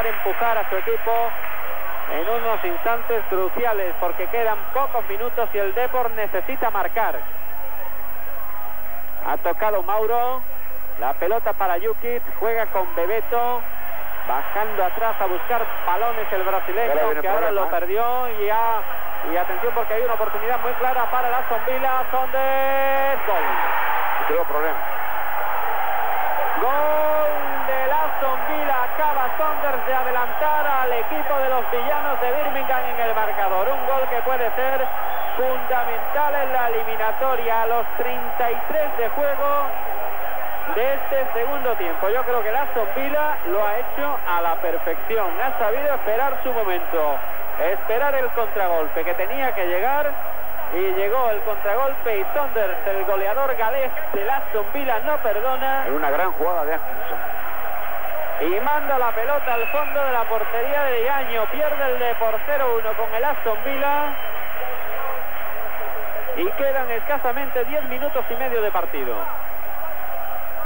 intentar empujar a su equipo en unos instantes cruciales porque quedan pocos minutos y el Depor necesita marcar. Ha tocado Mauro, la pelota para Yukic, juega con Bebeto, bajando atrás a buscar balones el brasileño que ahora lo perdió y, y atención porque hay una oportunidad muy clara para la Villa, Sonders, gol. tuvo problemas. Gol de Aston Villa, acaba Saunders de adelantar al equipo de los villanos de Birmingham en el marcador. Un gol que puede ser fundamental en la eliminatoria a los 33 de juego de este segundo tiempo. Yo creo que Aston Villa lo ha hecho a la perfección. Ha sabido esperar su momento, esperar el contragolpe que tenía que llegar y llegó el contragolpe y Saunders, el goleador galés del Aston Villa, no perdona. En una gran jugada de Atkinson. Y manda la pelota al fondo de la portería de Diaño. Pierde el de por 0-1 con el Aston Villa. Y quedan escasamente 10 minutos y medio de partido.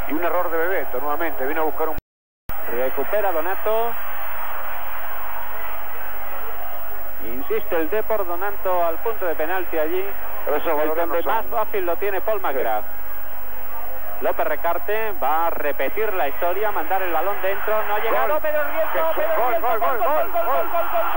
Y un error de Bebeto nuevamente. Vino a buscar un... Recupera Donato. Insiste el Depor Donato al punto de penalti allí. Pero esos el donde más fácil lo tiene Paul McGrath. López Recarte va a repetir la historia, mandar el balón dentro, no ha llegado, pero Riesgo, pero gol, gol, gol, gol, gol, gol, gol, gol, gol, gol, gol,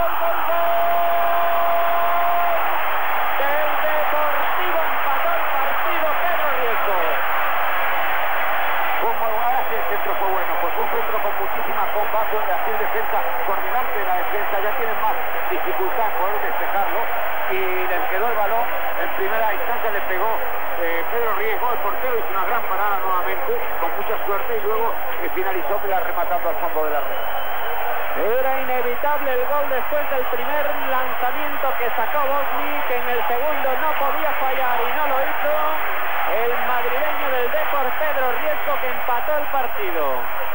Rematando al fondo de la red. Era inevitable el gol después del primer lanzamiento que sacó Bosni, que en el segundo no podía fallar y no lo hizo. El madrileño del Depor, Pedro Riesco, que empató el partido.